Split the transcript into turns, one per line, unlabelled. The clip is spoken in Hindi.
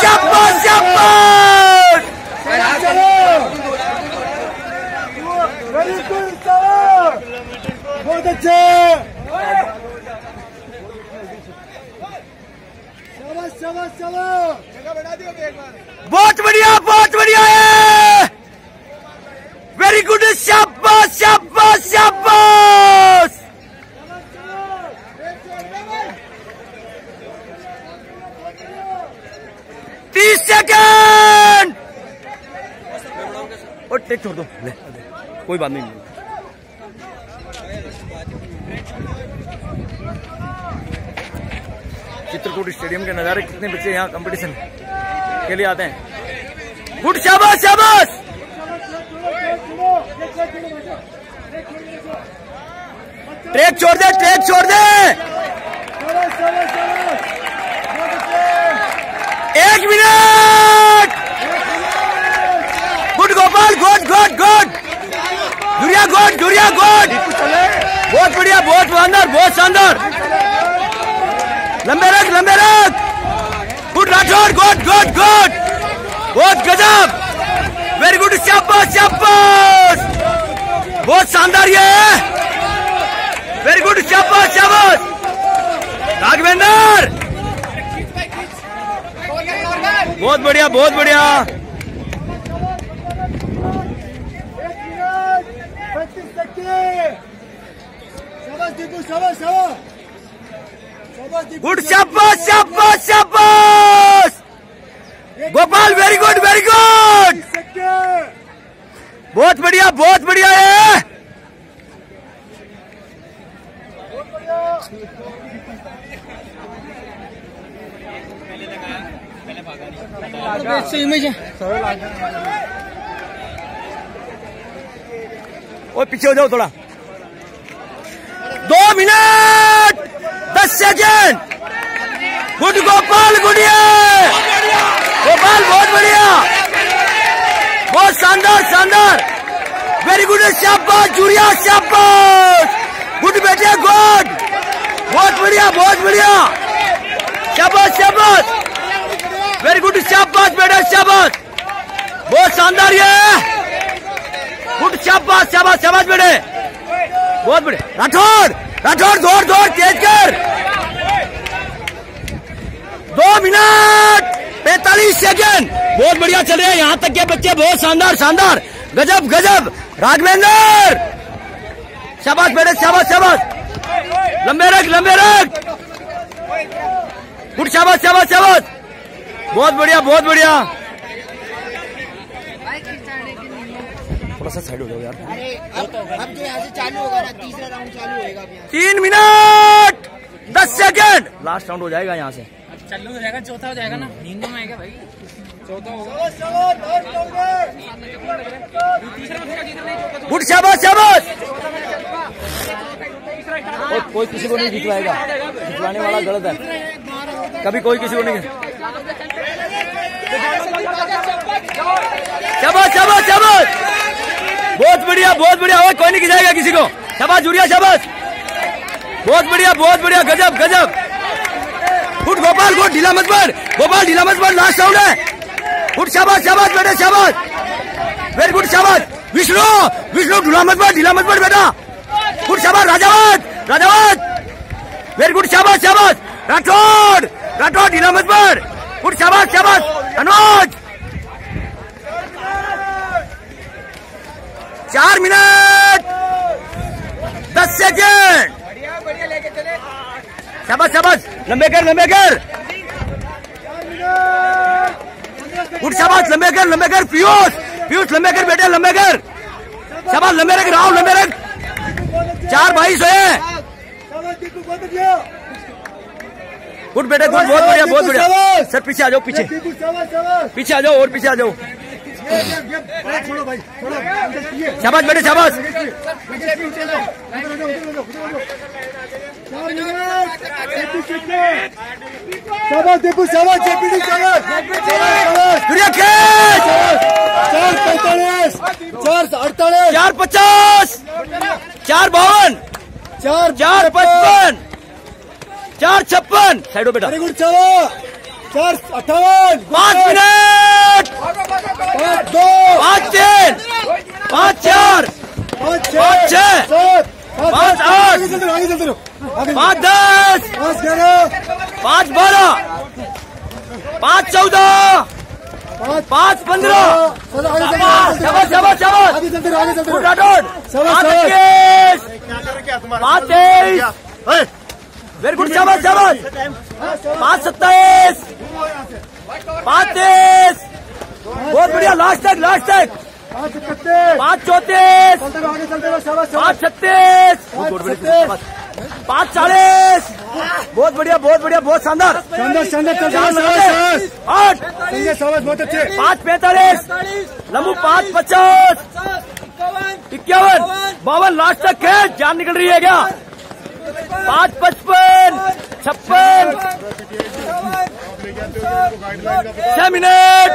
शाबाश
बहुत अच्छे
बहुत बढ़िया बहुत बढ़िया है वेरी गुड शाबाश शाबाश शाबाश तीस सेकंड और टेक छोड़ दो। ले कोई बात नहीं। चित्रकूट स्टेडियम के नज़ारे कितने बच्चे यहाँ कंपटीशन के लिए आते हैं। गुड शाबाश शाबाश! ट्रैक छोड़ दे ट्रैक छोड़ दे
शाबाश शाबाश शाबाश बहुत अच्छे
एक minute good Gopal good good good Juriya good Juriya good बढ़िया बहुत शानदार बहुत शानदार लंबे रख लंबे रख। Good Rathore, good good good. बहुत गजब। वेरी गुड शाबाश शाबाश। बहुत शानदार ये है। वेरी गुड शाबाश शाबाश। राघवेंद्र। बहुत बढ़िया बहुत बढ़िया
पैंतीस सेकंड शाबाश दीपू शाबाश शाबाश शाबाश दीपू
गुड शाबाश शाबाश शाबाश Gopal very good very good बहुत बढ़िया बहुत बढ़िया है। और पीछे हो जाओ थोड़ा दो मिनट दस सेकेंड गुड गोपाल गुड़िया गोपाल बहुत बढ़िया. बहुत शानदार शानदार. वेरी गुड शाबाश जूरिया शाबाश. गुड बेटे गुड बहुत बढ़िया बहुत बढ़िया. शाबाश शाबाश. वेरी गुड शाबाश बेटे, शाबाश. बहुत शानदार ये. गुड शाबाश शाबाश शाबाश बेटे. बहुत बढ़िया राठौर राठौर दौड़ दौड़ तेज कर। दो मिनट, पैतालीस सेकेंड। बहुत बढ़िया चल रहे हैं, यहाँ तक के बच्चे बहुत शानदार शानदार। गजब गजब। राघवेंद्र। शाबाश बेटे शाबाश शाबाश। लंबे रख लंबे रख। गुड शाबाश शाबाश शाबाश। बहुत बढ़िया बहुत बढ़िया। थोड़ा सा साइड हो जाओ यार
अरे अब अब जो यहाँ से चालू होगा ना तीसरा राउंड चालू होएगा
तीन मिनट दस सेकेंड लास्ट राउंड हो जाएगा यहाँ से
चालू हो जाएगा चौथा हो जाएगा ना नींद में आएगा भाई चौथा होगा
शाबाश शाबाश और चौके
तीसरा में जीतना नहीं चौथा
गुड शाबाश शाबाश और कोई किसी को नहीं जितवाएगा जितवाने वाला गलत है कभी कोई किसी को नहीं शाबाश शाबाश शाबाश बढ़िया, बहुत बढ़िया। और कोई नहीं खिंचाएगा किसी को। शाबाश जुड़िया शाबाश। बहुत बढ़िया बहुत बढ़िया। गजब गजब। फुट गोपाल गुड ढीला मत पड़ गोपाल, ढीला मत पड़ लास्ट राउंड है। गुड शाबाश शाबाश, बेटे, शाबाश। वेरी गुड शाबाश। विष्णु विष्णु ढीला मत पड़ ढीला मत पड़ बेटा। गुड शाबाश, राजावत राजावत। वेरी गुड शाबाश शाबाश। राठौड़ राठौड़ ढीला मत पड़ गुड शाबाश शाबाश। अनुज चार मिनट। दस सेकेंड। शाबाश शाबाश, लंबे कर लंबे कर। गुड शाबाश, लंबे कर लंबे कर, पीयूष पीयूष, लंबे कर बेटे, लंबे कर। शाबाश, लंबे रख, राहुल, लंबे रख। चार बाईस है
बढ़िया
गुड बेटे गुड बहुत बढ़िया बहुत बढ़िया। सर, पीछे आ जाओ, पीछे। पीछे आ जाओ, और पीछे आ जाओ। शाबाश बेटे शाबाश।
शाबाश दीपू शाबाश जेपीडी शाबाश। चार पैंतालीस चार अड़तालीस।
चार पचास। चार बावन।
चार
चार पचपन। चार छप्पन। साइडो बेटा।
चलो चार अट्ठावन।
पाँच मिनट।
पाँच दो
पाँच तीन पाँच चार
पाँच छह,
पाँच आठ, पाँच दस
पाँच ग्यारह
पाँच बारह पाँच चौदह
पाँच
पंद्रह पाँच तेईस वेरी गुड शाबाश शाबाश पाँच सत्ताईस पाँच तेईस बढ़िया लास्ट तक लास्ट तक
पाँच
चौतीस। पाँच छत्तीस।
पाँच
चालीस। बहुत बढ़िया बहुत बढ़िया बहुत शानदार। आठ।
बहुत अच्छे।
पाँच पैंतालीस। लम्बू पाँच पचास। इक्यावन। बावन लास्ट तक है। जान निकल रही है क्या? पाँच पचपन। छप्पन। छह मिनट